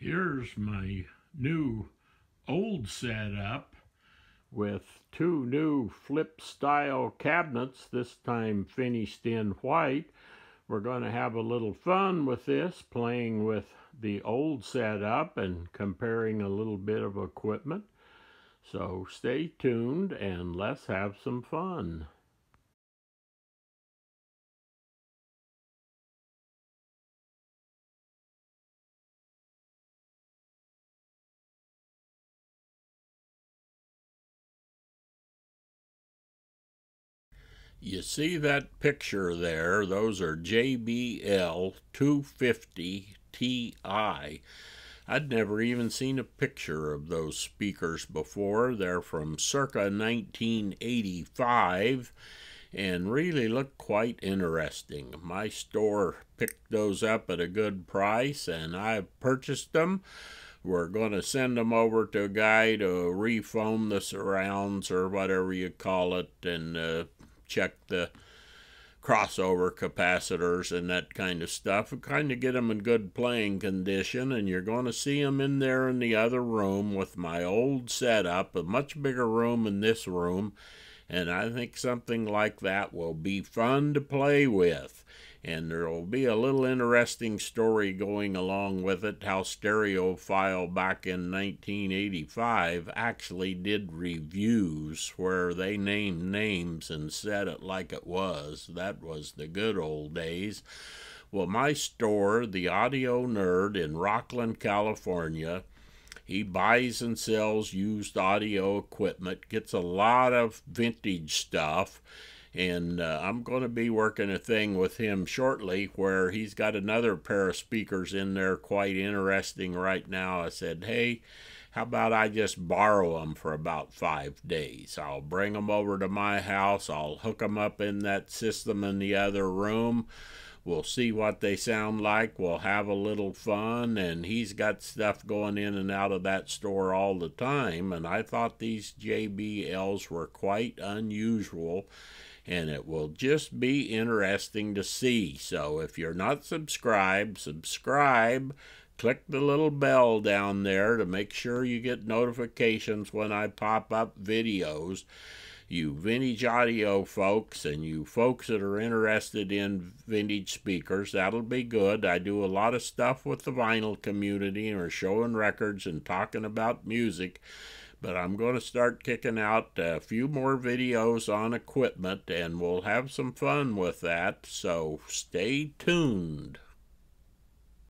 Here's my new old setup with two new flip style cabinets, this time finished in white. We're going to have a little fun with this, playing with the old setup and comparing a little bit of equipment. So stay tuned and let's have some fun. You see that picture there? Those are JBL 250 Ti. I'd never even seen a picture of those speakers before. They're from circa 1985 and really look quite interesting. My store picked those up at a good price and I purchased them. We're going to send them over to a guy to refoam the surrounds or whatever you call it and uh, check the crossover capacitors and that kind of stuff kind of get them in good playing condition and you're going to see them in there in the other room with my old setup a much bigger room in this room and i think something like that will be fun to play with and there will be a little interesting story going along with it how Stereophile back in 1985 actually did reviews where they named names and said it like it was. That was the good old days. Well, my store, the Audio Nerd in Rocklin, California, he buys and sells used audio equipment, gets a lot of vintage stuff and uh, I'm going to be working a thing with him shortly where he's got another pair of speakers in there quite interesting right now. I said, hey, how about I just borrow them for about five days? I'll bring them over to my house. I'll hook them up in that system in the other room. We'll see what they sound like. We'll have a little fun. And he's got stuff going in and out of that store all the time. And I thought these JBLs were quite unusual and it will just be interesting to see. So if you're not subscribed, subscribe. Click the little bell down there to make sure you get notifications when I pop up videos. You vintage audio folks and you folks that are interested in vintage speakers, that'll be good. I do a lot of stuff with the vinyl community and showing records and talking about music but I'm going to start kicking out a few more videos on equipment and we'll have some fun with that, so stay tuned.